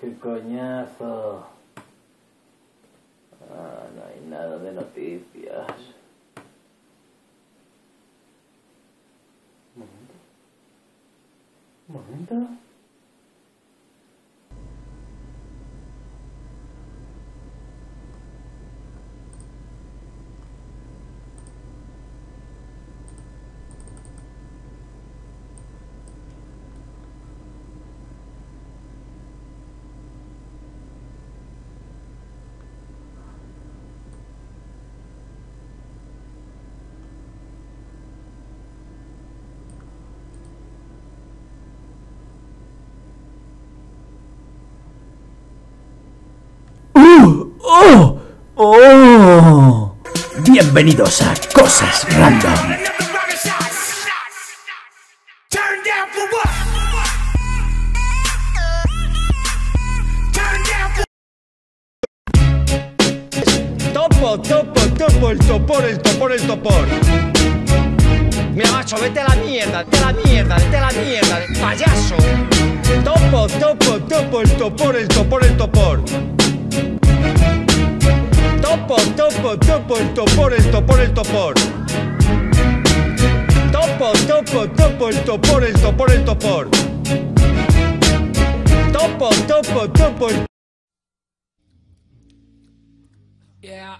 qué coñazo. Ah, no hay nada de noticias. Un momento. Un momento. ¡Oh! Bienvenidos a Cosas Random. Topo, topo, topo, el topor, el topor, el topor. Mira, macho, vete a la mierda, vete a la mierda, vete a la mierda, payaso. Topo, topo, topo, el topor, el topor, el topor. Topo, topo, el topor, el topor, el topor. Topo, topo, topo, el topor, el topor, el topor. Topo, topo, topo, el Yeah.